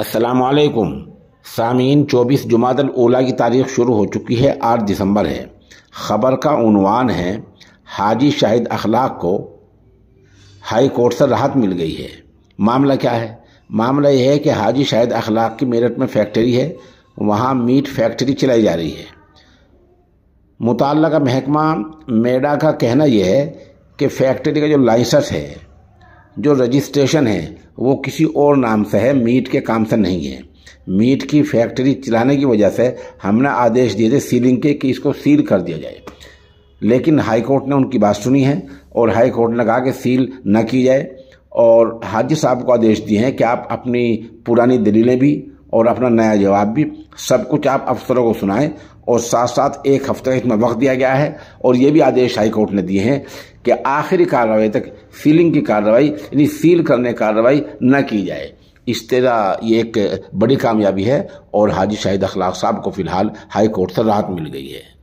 असलकुम सामीन, चौबीस जुमादल ओला की तारीख शुरू हो चुकी है, आठ दिसंबर है। ख़बर का उनवान है, हाजी शाहिद अखलाक को हाई कोर्ट से राहत मिल गई है। मामला क्या है? मामला यह है कि हाजी शाहिद अखलाक की मेरठ में फैक्ट्री है, वहाँ मीट फैक्ट्री चलाई जा रही है। मुतल का महकमा मेडा का कहना यह है कि फैक्ट्री का जो लाइसेंस है जो रजिस्ट्रेशन है, वो किसी और नाम से है, मीट के काम से नहीं है। मीट की फैक्ट्री चलाने की वजह से हमने आदेश दिए थे सीलिंग के कि इसको सील कर दिया जाए। लेकिन हाई कोर्ट ने उनकी बात सुनी है और हाई कोर्ट ने कहा कि सील न की जाए और हाजी साहब को आदेश दिए हैं कि आप अपनी पुरानी दलीलें भी और अपना नया जवाब भी। सब कुछ आप अफसरों को सुनाएँ और साथ साथ एक हफ़्ते का इसमें वक्त दिया गया है और ये भी आदेश हाईकोर्ट ने दिए हैं कि आखिरी कार्रवाई तक सीलिंग की कार्रवाई, यानी सील करने कार्रवाई न की जाए। इस तरह ये एक बड़ी कामयाबी है और हाजी शाहिद अखलाक साहब को फ़िलहाल हाई कोर्ट से राहत मिल गई है।